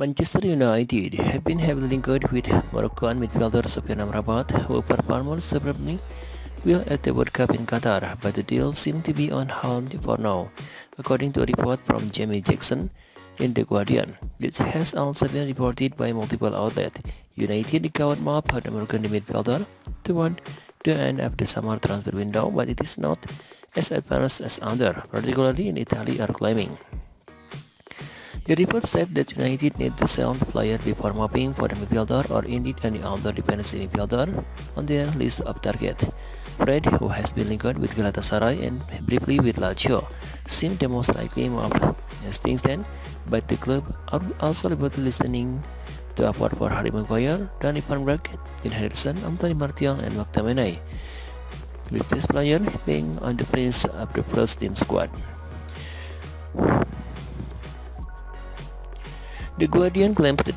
Manchester United have been heavily linked with Moroccan midfielder Sofyan Amrabat, who performed superbly well at the World Cup in Qatar, but the deal seems to be on hold for now, according to a report from Jamie Jackson in The Guardian. This has also been reported by multiple outlets. United recovered more for the Moroccan midfielder toward the end of the summer transfer window, but it is not as advanced as others, particularly in Italy, are claiming. The report said that United need to sell the player before moving for the midfielder or indeed any other defensive midfielder on their list of target. Fred, who has been linked with Galatasaray and briefly with Lazio, seemed the most likely move as things stand, but the club are also reportedly listening to offer for Harry Maguire, Donny Van Beek, Dean Henderson, Anthony Martial, and McTominay, with this player being on the fringe of the first team squad. The Guardian claims that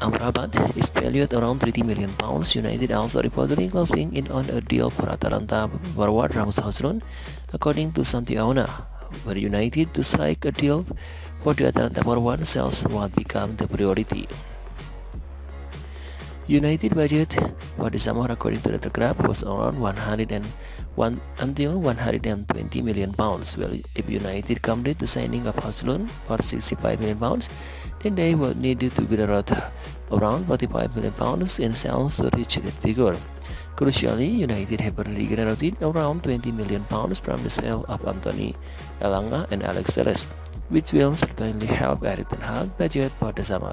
Amrabat is valued around 30 million pounds. United also reportedly closing in on a deal for Atalanta forward Rasmus Højlund, according to Santiago, where United to strike a deal for the Atalanta forward sales will become the priority. United budget for the summer according to the Telegraph was around 101 until 120 million pounds. Well, if United complete the signing of Højlund for 65 million pounds, then they would need to be around 45 million pounds in sales to reach that figure. Crucially, United have already generated around 20 million pounds from the sale of Anthony Elanga and Alex Telles, which will certainly help Erik Ten Hag budget for the summer.